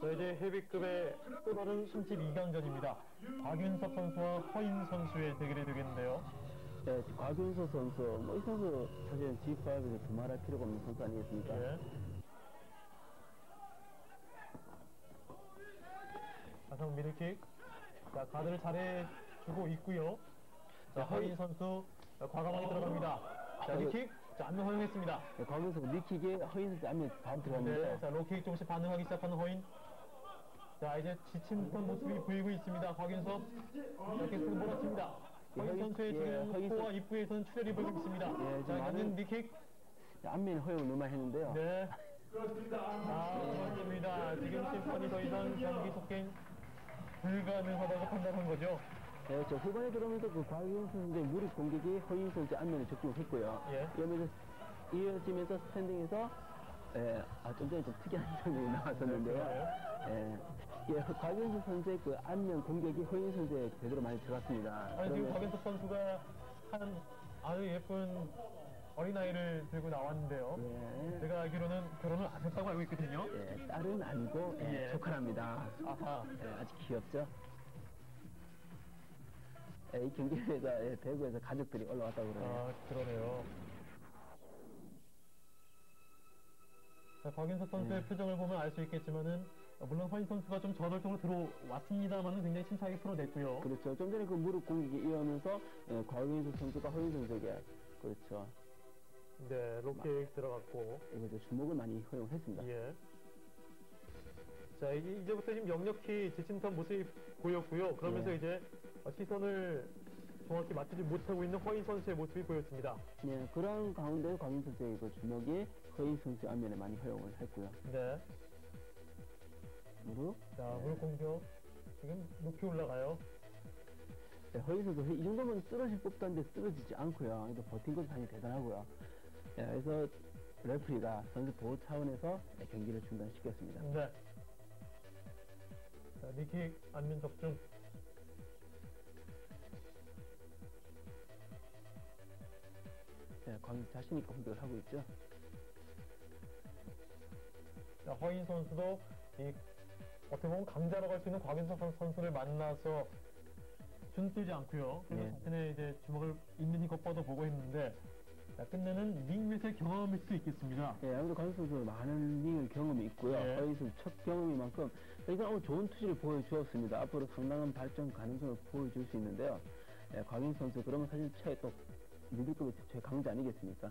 자, 이제 헤비급의 또 다른 32강전입니다. 박윤석 선수와 허인 선수의 대결이 되겠는데요. 네, 곽윤서 선수, 뭐이 선수 사실 G5에서 두말할 필요가 없는 선수 아니겠습니까? 예. 가성 미들킥. 자, 가드를 잘해주고 있고요. 자, 허인 선수 과감하게 들어갑니다. 자, 리킥. 자, 안면 허용했습니다. 네, 곽윤서 니킥에 허인 선수 안면 바로 들어갔는데 네, 자, 로킥 조금씩 반응하기 시작하는 허인. 자, 이제 지친 듯한 모습이 보이고 있습니다. 곽윤석. 자, 계속 몰아칩니다. 허인 허인- 선수의 예, 지금 허인 코와 선- 입구에서는 출혈이 보이고 있습니다. 예, 자, 이제는 리킥. 안면 허용 너무 많이 했는데요. 네. 아, 맞습니다. 지금 심판이 더 이상 경기 속행 불가능하다고 판단한 거죠. 네, 그렇죠. 후반에 들어오면서 그 곽윤서 선수의 무릎 공격이 허인 선수 안면에 적중을 했고요. 예. 이러면서 이어지면서 스탠딩에서 예, 아, 좀 전에 좀 특이한 장면이 나왔었는데요. 네, 예, 예, 곽윤서 선수의 그 안면 공격이 허인 선수에 제대로 많이 들어갔습니다. 아니, 지금 그러면- 박연석 선수가 한 아주 예쁜 어린아이를 들고 나왔는데요. 예. 제가 알기로는 결혼을 안 했다고 알고 있거든요. 예, 딸은 아니고 예, 예. 조카랍니다. 아하. 예, 아주 귀엽죠? 예, 이 경기에서 예, 대구에서 가족들이 올라왔다고 그러네요. 아, 그러네요. 자, 박윤석 네. 선수의 표정을 보면 알 수 있겠지만은, 어, 물론 허인 선수가 좀 저돌적으로 들어왔습니다만은 굉장히 침착하게 풀어냈고요. 그렇죠. 좀 전에 그 무릎 공격이 이어오면서 예, 곽윤수 선수가 허인 선수에게 그렇죠. 네, 로킥 들어갔고. 이제 주목을 많이 허용했습니다. 예. 자, 이제, 이제부터 지금 역력히 지친 듯한 모습이 보였고요. 그러면서 예. 이제 어, 시선을 정확히 맞추지 못하고 있는 허인 선수의 모습이 보였습니다. 예, 그런 가운데 곽윤수 선수의 그 주먹이 허인 선수 안면에 많이 허용을 했고요. 네. 무릎. 자, 무릎 공격. 지금 높이 올라가요. 네, 허인 선수 이 정도면 쓰러질 법도 한데 쓰러지지 않고요. 그래도 버틴 것도 사실 대단하고요. 예, 그래서 레프리가 선수 보호 차원에서 네, 경기를 중단시켰습니다. 네. 자, 니킥 안면 적중. 네, 광 자신 있게 공격을 하고 있죠. 자, 허인 선수도 이 어떻게 보면 강자라고 할 수 있는 곽윤석 선- 선수를 만나서 준뜨지 않고요. 그리고 예. 자신의 이제 주먹을 있는 힘껏 뻗어보고 했는데 자, 끝내는 링맷의 경험일 수 있겠습니다. 예, 아무래도 광 선수 많은 링을 경험이 있고요. 네. 허인 선수 첫 경험인 만큼 일단 오늘 좋은 투지를 보여주었습니다. 앞으로 상당한 발전 가능성을 보여줄 수 있는데요. 예, 곽인 선수 그러면 사실 최또 미들급의 최강자 아니겠습니까?